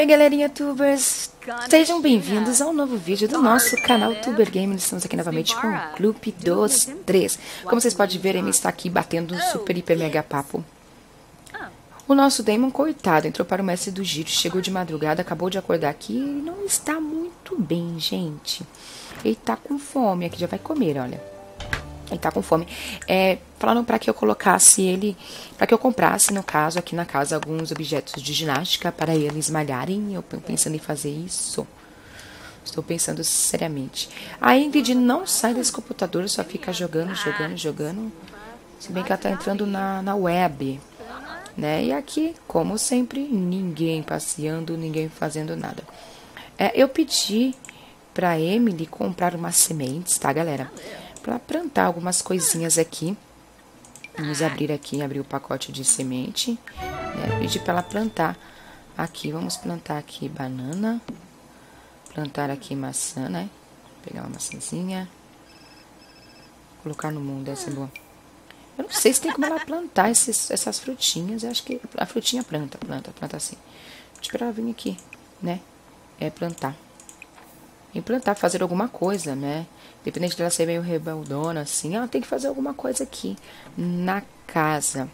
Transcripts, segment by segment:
Oi, galerinha tubers! Sejam bem-vindos ao novo vídeo do nosso canal Tuber Game. Estamos aqui novamente com o Clube dos 3. Como vocês podem ver, ele está aqui batendo um super, hiper, mega papo. O nosso Damon, coitado, entrou para o mestre do giro, chegou de madrugada, acabou de acordar aqui e não está muito bem, gente. Ele está com fome, aqui já vai comer, olha. Ele tá com fome. É, falaram para que eu colocasse ele, para que eu comprasse, no caso, aqui na casa, alguns objetos de ginástica para eles malharem. Eu pensando em fazer isso. Estou pensando seriamente. A Ingrid não sai desse computador, só fica jogando, jogando, jogando. Se bem que ela tá entrando na, na web. Né? E aqui, como sempre, ninguém passeando, ninguém fazendo nada. É, eu pedi para Emily comprar umas sementes, tá, galera? Para plantar algumas coisinhas aqui. Vamos abrir aqui, abrir o pacote de semente. Né? Pedir para ela plantar aqui. Vamos plantar aqui banana. Plantar aqui maçã, né? Pegar uma maçãzinha. Colocar no mundo, essa é boa. Eu não sei se tem como ela plantar esses, essas frutinhas. Eu acho que a frutinha planta, planta, planta assim. Deixa eu ela vir aqui, né? É plantar. Implantar, fazer alguma coisa, né? Independente dela ser meio rebeldona, assim, ela tem que fazer alguma coisa aqui na casa.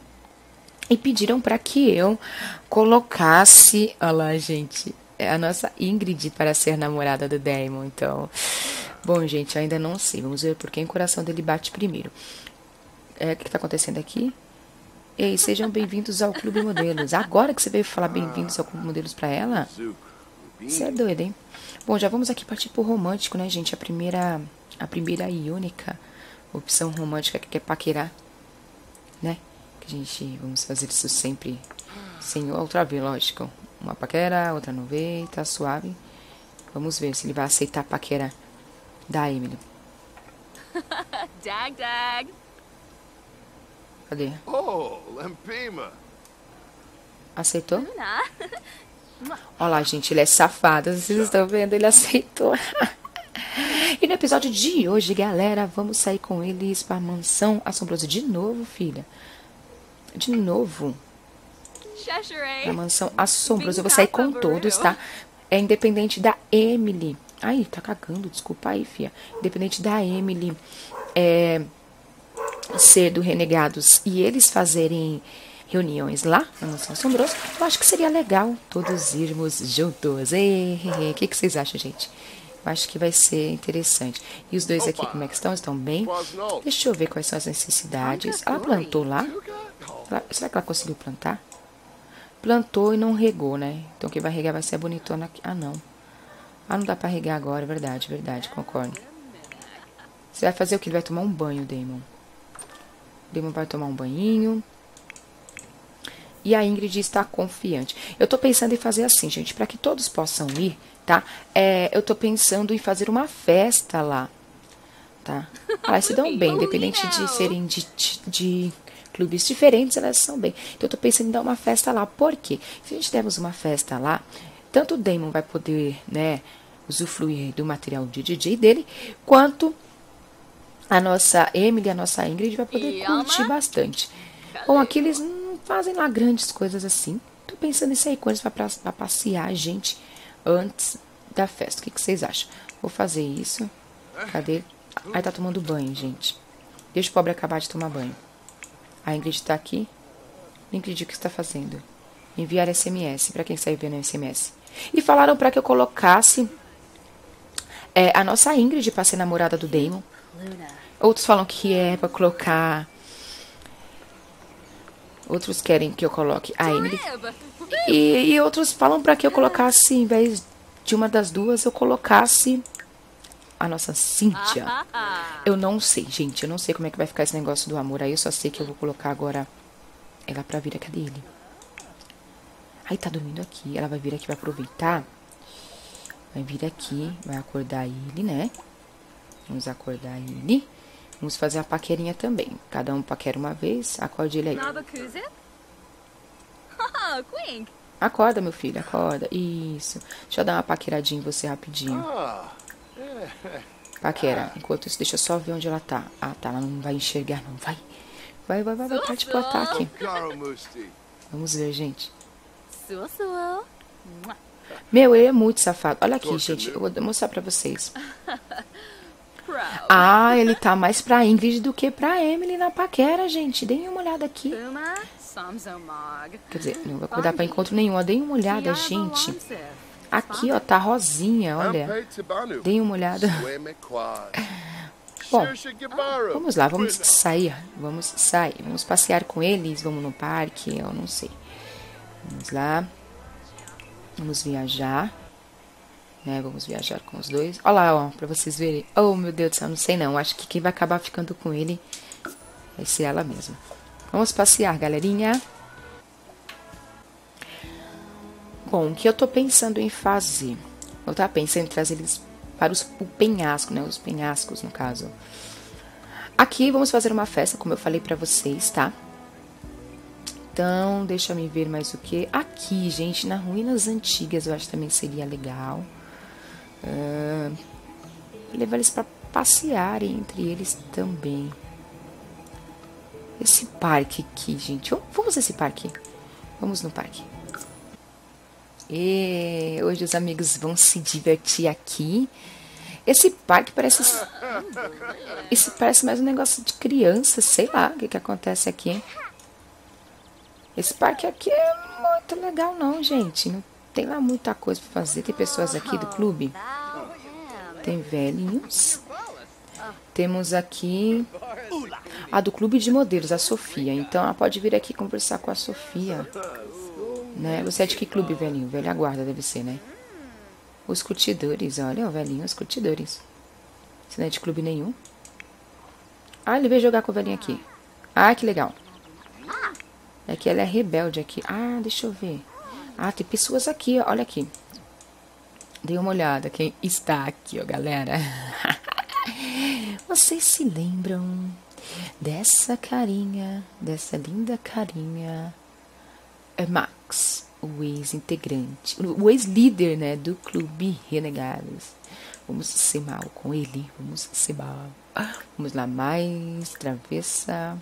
E pediram para que eu colocasse, olha lá, gente, a nossa Ingrid para ser namorada do Damon. Então, bom, gente, ainda não sei. Vamos ver por quem o coração dele bate primeiro. É, o que está acontecendo aqui? Ei, sejam bem-vindos ao Clube Modelos. Agora que você veio falar bem-vindos ao Clube Modelos para ela? Você é doido, hein? Bom, já vamos aqui partir pro romântico, né, gente? A primeira a primeira e única opção romântica que é paquerar, né? Que a gente vamos fazer isso sempre sem outra vez, lógico. Uma paquera, outra não vê, tá suave. Vamos ver se ele vai aceitar a paquera da Emily. dag, dag. Cadê? Oh, Lampima. Aceitou? Olha lá, gente, ele é safado. Vocês estão vendo? Ele aceitou. E no episódio de hoje, galera, vamos sair com eles para a mansão assombrosa de novo, filha. De novo. A mansão assombrosa. Eu vou sair com todos, tá? É independente da Emily. Ai, tá cagando, desculpa aí, filha. Independente da Emily é, ser do Renegados e eles fazerem reuniões lá na Mansão Assombrosa, eu acho que seria legal todos irmos juntos. O que, que vocês acham, gente? acho que vai ser interessante. E os dois aqui, como é que estão? Estão bem? Deixa eu ver quais são as necessidades. Ela plantou lá? Ela, será que ela conseguiu plantar? Plantou e não regou, né? Então quem vai regar vai ser a bonitona aqui. Ah, não. Ah, não dá pra regar agora, verdade, verdade, concordo. Você vai fazer o que? Ele vai tomar um banho, Damon. Damon vai tomar um banhinho. E a Ingrid está confiante. Eu tô pensando em fazer assim, gente, para que todos possam ir, tá? É, eu tô pensando em fazer uma festa lá, tá? Elas se dão bem, independente de serem de, de clubes diferentes, elas são bem. Então eu tô pensando em dar uma festa lá. Por quê? Se a gente dermos uma festa lá, tanto o Damon vai poder, né, usufruir do material de DJ dele, quanto a nossa Emily, a nossa Ingrid vai poder curtir bastante. Bom, aqui eles não fazem lá grandes coisas assim. Tô pensando em sair com eles pra, passear, gente antes da festa. O que, que vocês acham? Vou fazer isso. Cadê? Aí tá tomando banho, gente. Deixa o pobre acabar de tomar banho. A Ingrid tá aqui. Ingrid, o que está fazendo? Enviar SMS. Para quem saiu vendo SMS. E falaram para que eu colocasse é, a nossa Ingrid para ser namorada do Damon. Outros falam que é para colocar. Outros querem que eu coloque a Ingrid e, e outros falam para que eu colocasse, em vez de uma das duas, eu colocasse a nossa Cíntia. Eu não sei, gente. Eu não sei como é que vai ficar esse negócio do amor. Aí eu só sei que eu vou colocar agora ela pra vir. Cadê ele? Aí tá dormindo aqui. Ela vai vir aqui, vai aproveitar. Vai vir aqui, vai acordar ele, né? Vamos acordar ele. Vamos fazer a paquerinha também. Cada um paquera uma vez. Acorde ele aí. Acorda, meu filho, acorda. Isso. Deixa eu dar uma paqueradinha em você rapidinho. Ah, é. Paquera. Enquanto isso, deixa eu só ver onde ela tá. Ah, tá. Ela não vai enxergar, não. Vai. Vai, vai, vai. Vai, parte ataque. Vamos ver, gente. Meu, ele é muito safado. Olha aqui, gente. Eu vou mostrar pra vocês. Ah, ele tá mais pra Ingrid do que pra Emily na paquera, gente. Deem uma olhada aqui. Quer dizer, não vai dar pra encontro nenhum. Deem uma olhada, gente. Aqui, ó, tá rosinha, olha. Deem uma olhada. Bom, vamos lá, vamos sair. Vamos sair. Vamos passear com eles. Vamos no parque, eu não sei. Vamos lá. Vamos viajar. Né, vamos viajar com os dois. Olha lá, ó, pra vocês verem. Oh, meu Deus do céu, não sei não. Acho que quem vai acabar ficando com ele vai ser ela mesma. Vamos passear, galerinha. Bom, o que eu tô pensando em fazer? Eu tava pensando em trazer eles para os, o penhasco, né? Os penhascos, no caso. Aqui vamos fazer uma festa, como eu falei para vocês, tá? Então, deixa me ver mais o que. Aqui, gente, nas ruínas antigas, eu acho que também seria legal. Uh, levar eles para passearem entre eles também. Esse parque aqui, gente. Vamos nesse parque. Vamos no parque. E hoje os amigos vão se divertir aqui. Esse parque parece. Esse parece mais um negócio de criança, sei lá o que, que acontece aqui. Esse parque aqui é muito legal, não, gente. Não tem lá muita coisa para fazer. Tem pessoas aqui do clube. Tem velhinhos. Temos aqui a do clube de modelos, a Sofia. Então ela pode vir aqui conversar com a Sofia. Né? Você é de que clube, velhinho? Velha guarda deve ser, né? Os curtidores, olha, o velhinho, os curtidores. Você não é de clube nenhum? Ah, ele veio jogar com o velhinho aqui. Ah, que legal. É que ela é rebelde aqui. Ah, deixa eu ver. Ah, tem pessoas aqui, olha aqui. Dê uma olhada quem está aqui, ó, galera. Vocês se lembram dessa carinha, dessa linda carinha? É Max, o ex-integrante, o ex-líder, né, do Clube Renegados. Vamos ser mal com ele, vamos ser mal. Vamos lá, mais travessa.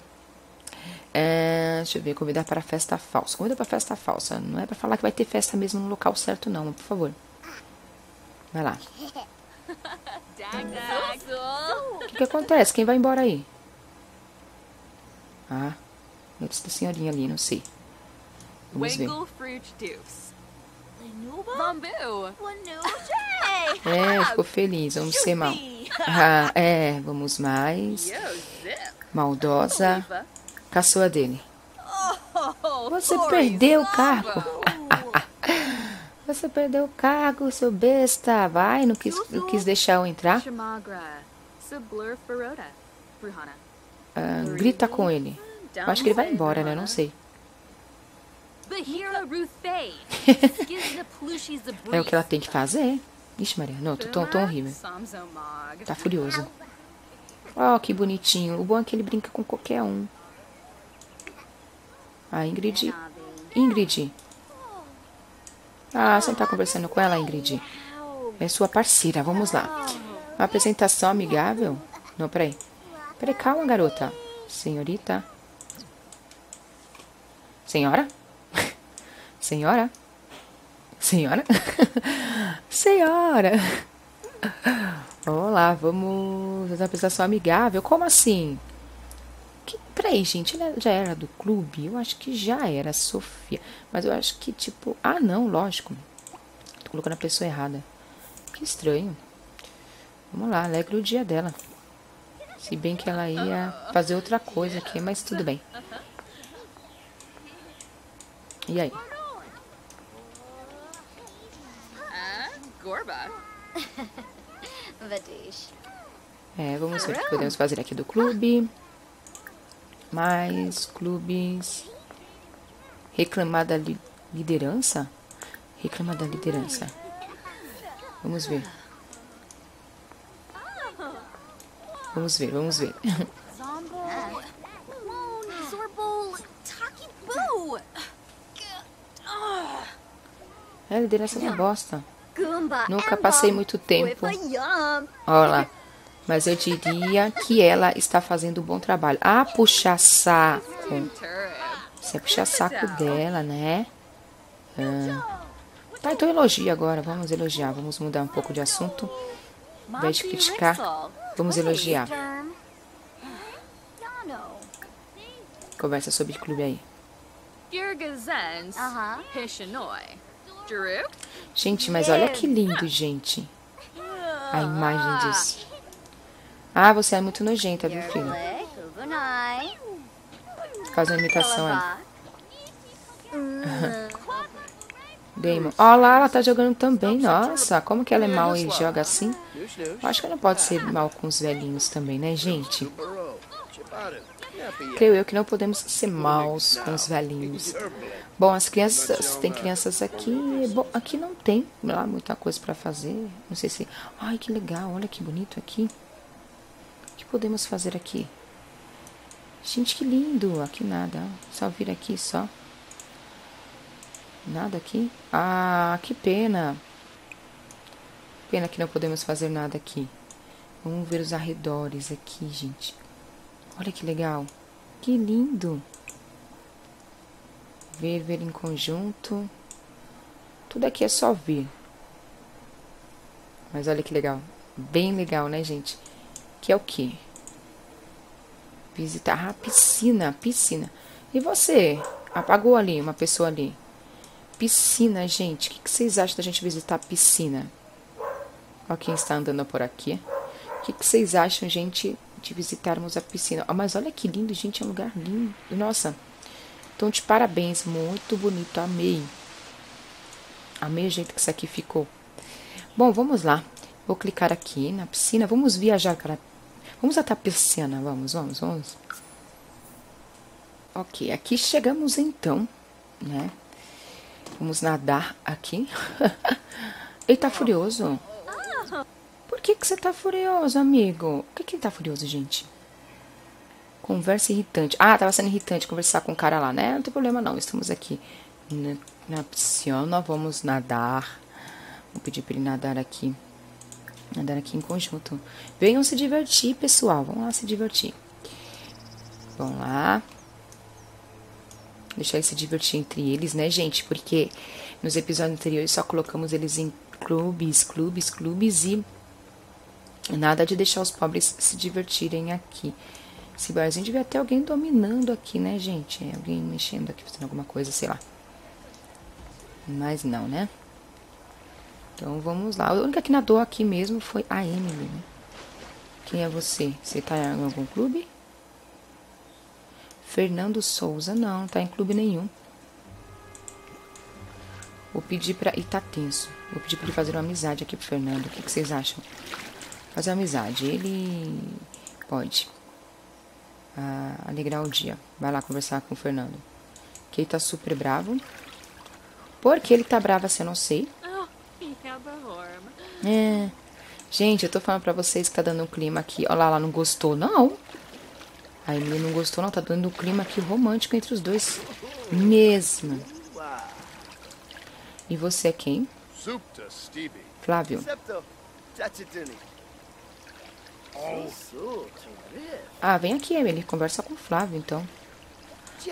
É, deixa eu ver, convidar para a festa falsa. Convida para a festa falsa. Não é para falar que vai ter festa mesmo no local certo, não, por favor. Vai lá. O que, que acontece? Quem vai embora aí? Ah, eu disse da senhorinha ali, não sei. Vamos ver. É, ficou feliz. Vamos ser mal. Ah, é, vamos mais. Maldosa. Caçoa dele. Oh, Você perdeu o cargo. Você perdeu o cargo, seu besta. Vai, não quis, não quis deixar eu entrar. Ah, grita com ele. Eu acho que ele vai embora, né? Não sei. é o que ela tem que fazer. Ixi, Maria, não, tô tão, tão horrível. Tá furioso. Oh, que bonitinho. O bom é que ele brinca com qualquer um. Ah, Ingrid. Ingrid. Ah, você não tá conversando com ela, Ingrid? É sua parceira, vamos lá. Uma apresentação amigável? Não, peraí. Peraí, calma, garota. Senhorita. Senhora? Senhora? Senhora? Senhora! Olá, vamos fazer uma apresentação amigável. Como assim? Que, peraí, gente, ele já era do clube? Eu acho que já era, Sofia. Mas eu acho que, tipo. Ah, não, lógico. Tô colocando a pessoa errada. Que estranho. Vamos lá, alegre o dia dela. Se bem que ela ia fazer outra coisa aqui, mas tudo bem. E aí? É, vamos ver o que podemos fazer aqui do clube. Mais clubes. Reclamar da li liderança? Reclamar da liderança. Vamos ver. Vamos ver, vamos ver. É, a liderança é uma bosta. Nunca passei muito tempo. Olha lá. Mas eu diria que ela está fazendo um bom trabalho. Ah, puxa saco. Você é puxa saco dela, né? Ah. Tá, então elogia agora. Vamos elogiar. Vamos mudar um pouco de assunto. Ao invés de criticar, vamos elogiar. Conversa sobre o clube aí. Gente, mas olha que lindo, gente. A imagem disso. Ah, você é muito nojenta, viu, filho? Faz uma imitação aí. Damon. Olha lá, ela tá jogando também. Nossa, como que ela é mal e joga assim? Eu acho que ela não pode ser mal com os velhinhos também, né, gente? Creio eu que não podemos ser maus com os velhinhos. Bom, as crianças, tem crianças aqui. Bom, aqui não tem lá muita coisa para fazer. Não sei se. Ai, que legal, olha que bonito aqui. O que podemos fazer aqui? Gente, que lindo. Aqui nada. Só vir aqui só. Nada aqui? Ah, que pena. Pena que não podemos fazer nada aqui. Vamos ver os arredores aqui, gente. Olha que legal. Que lindo. Ver, ver em conjunto. Tudo aqui é só ver. Mas olha que legal. Bem legal, né, gente? Que é o quê? Visitar a piscina, piscina. E você? Apagou ali, uma pessoa ali. Piscina, gente. O que vocês acham da gente visitar a piscina? Olha quem está andando por aqui. O que vocês acham, gente, de visitarmos a piscina? Oh, mas olha que lindo, gente. É um lugar lindo. Nossa. Então, de parabéns. Muito bonito. Amei. Amei o jeito que isso aqui ficou. Bom, vamos lá. Vou clicar aqui na piscina. Vamos viajar para... Vamos até a piscina. Vamos, vamos, vamos. Ok, aqui chegamos então, né? Vamos nadar aqui. Ele tá furioso. Por que, que você tá furioso, amigo? Por que, que ele tá furioso, gente? Conversa irritante. Ah, tava sendo irritante conversar com o cara lá, né? Não tem problema não. Estamos aqui na, na piscina. Vamos nadar. Vou pedir pra ele nadar aqui. Nadar aqui em conjunto. Venham se divertir, pessoal. Vamos lá se divertir. Vamos lá deixar eles se divertir entre eles, né, gente? Porque nos episódios anteriores só colocamos eles em clubes, clubes, clubes e nada de deixar os pobres se divertirem aqui. Esse barzinho devia ter alguém dominando aqui, né, gente? Alguém mexendo aqui, fazendo alguma coisa, sei lá. Mas não, né? Então vamos lá. A única que nadou aqui mesmo foi a Emily, né? Quem é você? Você tá em algum clube? Fernando Souza, não, tá em clube nenhum. Vou pedir pra. Ih, tá tenso. Vou pedir pra ele fazer uma amizade aqui pro Fernando. O que, que vocês acham? Fazer uma amizade. Ele pode. Ah, alegrar o dia. Vai lá conversar com o Fernando. Que ele tá super bravo. Por que ele tá bravo assim, eu não sei. É. Gente, eu tô falando pra vocês que tá dando um clima aqui. Olha lá, ela não gostou, não. A Emily não gostou, não. Tá dando um clima aqui romântico entre os dois. Mesmo. E você é quem? Flávio. Ah, vem aqui, Emily. Conversa com o Flávio, então.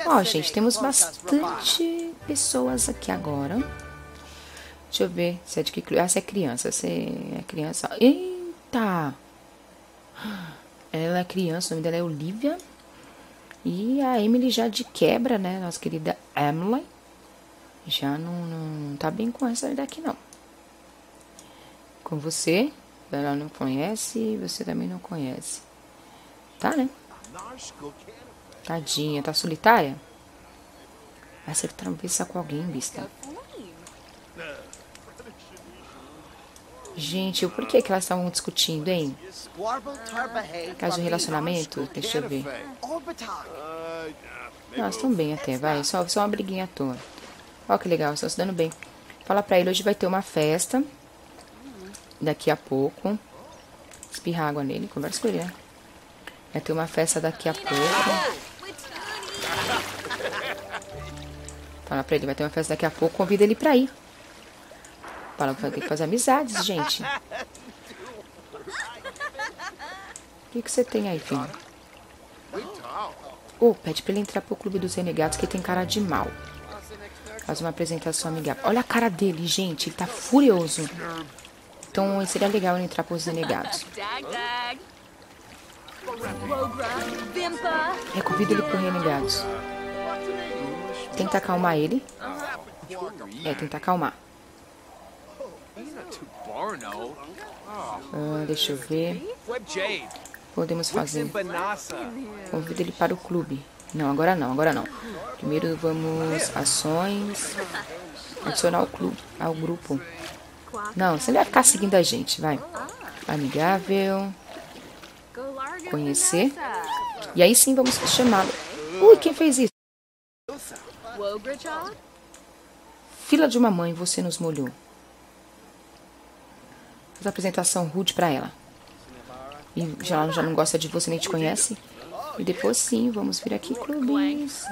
Ó, gente, temos bastante pessoas aqui agora. Deixa eu ver se é de que... Ah, você é criança. Você é criança. Eita! Ela é criança, o nome dela é Olivia. E a Emily já de quebra, né? Nossa querida Emily. Já não, não tá bem com essa daqui, não. Com você, ela não conhece, você também não conhece. Tá, né? Tadinha, tá solitária? Vai ser tropeça com alguém, vista. Gente, o porquê que elas estavam discutindo, hein? Caso de relacionamento? Deixa eu ver. Elas estão bem até, vai. Só, só uma briguinha à toa. Ó que legal, estão se dando bem. Fala pra ele, hoje vai ter uma festa. Daqui a pouco. Espirrar água nele, conversa com ele, né? Vai ter uma festa daqui a pouco. Fala pra ele, vai ter uma festa daqui a pouco, convida ele pra ir. Fala que fazer amizades, gente. O que, que você tem aí, filho? Oh, pede pra ele entrar pro clube dos renegados que tem cara de mal. Faz uma apresentação amigável. Olha a cara dele, gente. Ele tá furioso. Então seria legal ele entrar pros renegados. É, convido ele pro renegados. Tenta acalmar ele. É, tenta acalmar. Ah, deixa eu ver. Podemos fazer. Convida ele para o clube. Não, agora não, agora não. Primeiro vamos ações. Adicionar o clube, ao grupo. Não, você vai ficar seguindo a gente, vai. Amigável. Conhecer. E aí sim vamos chamá-lo. Ui, quem fez isso? Fila de uma mãe, você nos molhou. Faz apresentação rude para ela. E já, já não gosta de você nem te conhece. E depois sim, vamos vir aqui clubes.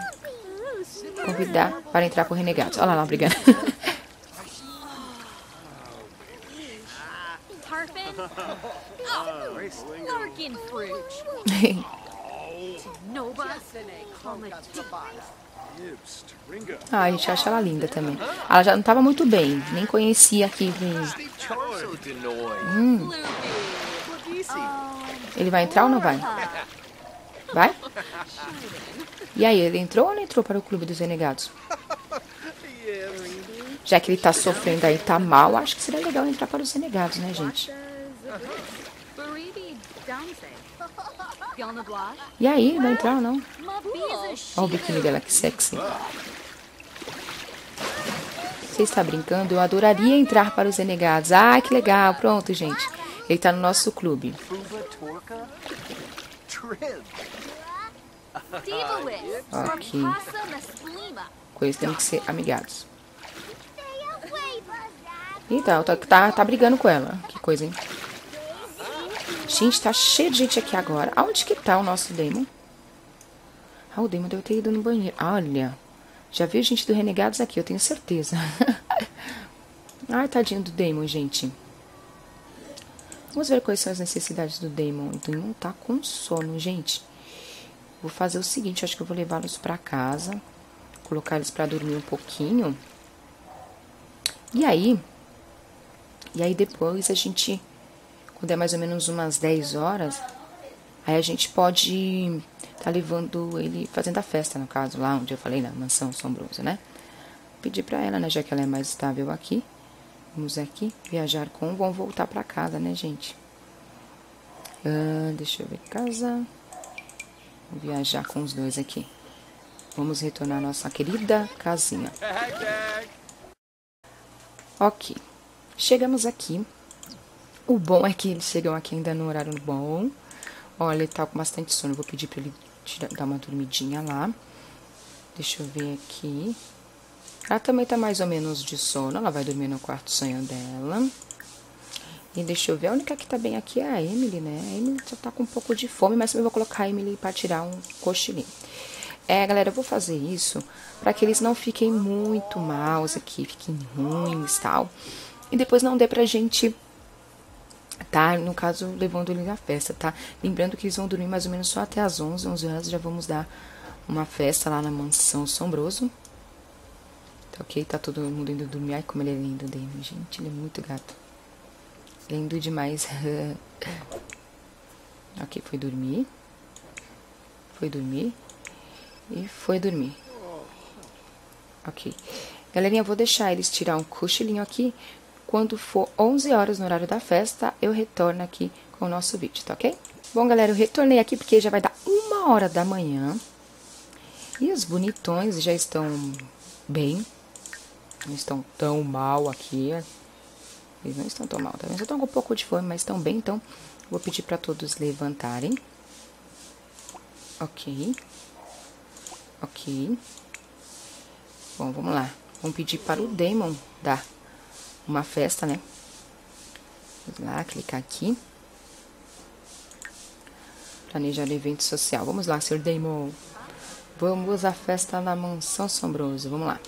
Convidar para entrar por renegados. Olha lá, lá brigando. Ah, a gente acha ela linda também. Ela já não estava muito bem, nem conhecia aqui. Hum. Ele vai entrar ou não vai? Vai? E aí, ele entrou ou não entrou para o clube dos renegados? Já que ele tá sofrendo aí, tá mal, acho que seria legal entrar para os renegados, né, gente? E aí, vai entrar ou não? Olha o biquíni dela, que sexy. Você está brincando? Eu adoraria entrar para os renegados. Ah, que legal. Pronto, gente. Ele está no nosso clube. Aqui. Com eles temos que ser amigados. Então, tá, tá, tá brigando com ela. Que coisa, hein? Gente, tá cheio de gente aqui agora. Aonde que tá o nosso Demon? Ah, o Demon deve ter ido no banheiro. Olha, já vi gente do Renegados aqui, eu tenho certeza. Ai, tadinho do Demon, gente. Vamos ver quais são as necessidades do Demon. O Demon tá com sono, gente. Vou fazer o seguinte, acho que eu vou levá-los para casa. Colocar eles para dormir um pouquinho. E aí... E aí depois a gente quando é mais ou menos umas 10 horas, aí a gente pode estar tá levando ele, fazendo a festa, no caso, lá onde eu falei, na mansão sombrosa, né? Pedir para ela, né, já que ela é mais estável aqui. Vamos aqui, viajar com, vamos voltar para casa, né, gente? Ah, deixa eu ver, casa. Vou viajar com os dois aqui. Vamos retornar à nossa querida casinha. Ok. Chegamos aqui o bom é que eles chegam aqui ainda no horário bom. Olha, ele tá com bastante sono. vou pedir pra ele tirar, dar uma dormidinha lá. Deixa eu ver aqui. Ela também tá mais ou menos de sono. Ela vai dormir no quarto sonho dela. E deixa eu ver, a única que tá bem aqui é a Emily, né? A Emily só tá com um pouco de fome, mas eu vou colocar a Emily pra tirar um cochilinho. É, galera, eu vou fazer isso para que eles não fiquem muito maus aqui, fiquem ruins e tal. E depois não dê pra gente tá? No caso, levando ele na festa, tá? Lembrando que eles vão dormir mais ou menos só até as 11, 11 horas já vamos dar uma festa lá na mansão Sombroso. Tá ok? Tá todo mundo indo dormir. Ai, como ele é lindo, Damon. Gente, ele é muito gato. Lindo demais. ok, foi dormir. Foi dormir. E foi dormir. Ok. Galerinha, vou deixar eles tirar um cochilinho aqui quando for 11 horas no horário da festa, eu retorno aqui com o nosso vídeo, tá ok? Bom, galera, eu retornei aqui porque já vai dar uma hora da manhã. E os bonitões já estão bem. Não estão tão mal aqui. Eles não estão tão mal, tá vendo? Estão com um pouco de fome, mas estão bem. Então, vou pedir para todos levantarem. Ok. Ok. Bom, vamos lá. Vamos pedir para o Demon dar uma festa, né? Vamos lá, clicar aqui. Planejar evento social. Vamos lá, Sr. Damon. Vamos à festa na Mansão Sombrosa. Vamos lá.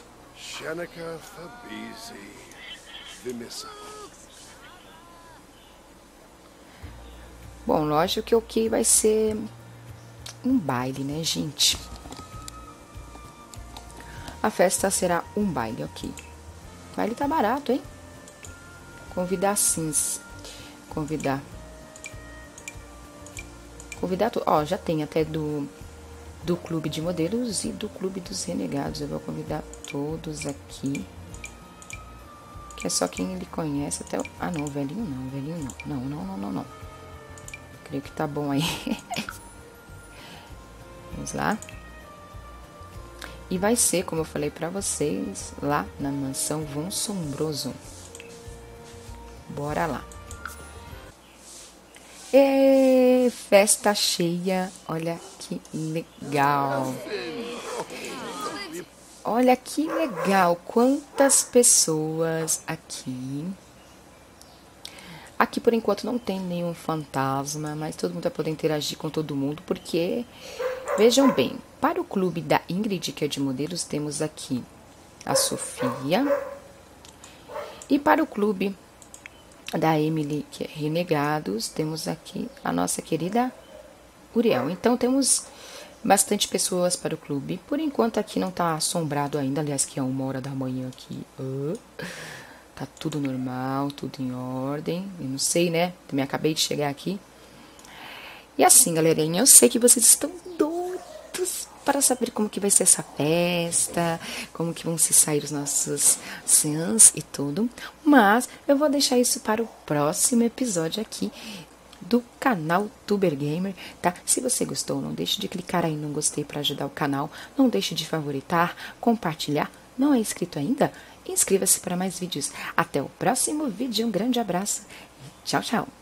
Bom, lógico que o que vai ser um baile, né, gente? A festa será um baile, ok. O baile tá barato, hein? Convidar sims. Convidar. Convidar, ó, já tem até do do clube de modelos e do clube dos renegados. Eu vou convidar todos aqui. Que é só quem ele conhece até o... Ah, não, velhinho não, velhinho não. Não, não, não, não, não. Creio que tá bom aí. Vamos lá. E vai ser, como eu falei para vocês, lá na mansão Von Sombroso. Bora lá. E festa cheia, olha que legal. Olha que legal, quantas pessoas aqui. Aqui por enquanto não tem nenhum fantasma, mas todo mundo vai poder interagir com todo mundo, porque vejam bem, para o clube da Ingrid, que é de modelos, temos aqui a Sofia. E para o clube da Emily, que é Renegados, temos aqui a nossa querida Uriel. Então temos bastante pessoas para o clube. Por enquanto aqui não está assombrado ainda, aliás que é uma hora da manhã aqui. Tá tudo normal, tudo em ordem. Eu não sei, né? Também acabei de chegar aqui. E assim, galerinha, eu sei que vocês estão para saber como que vai ser essa festa, como que vão se sair os nossos seans e tudo. Mas eu vou deixar isso para o próximo episódio aqui do canal Tuber Gamer, tá? Se você gostou, não deixe de clicar aí no gostei para ajudar o canal, não deixe de favoritar, compartilhar. Não é inscrito ainda? Inscreva-se para mais vídeos. Até o próximo vídeo, um grande abraço e tchau, tchau!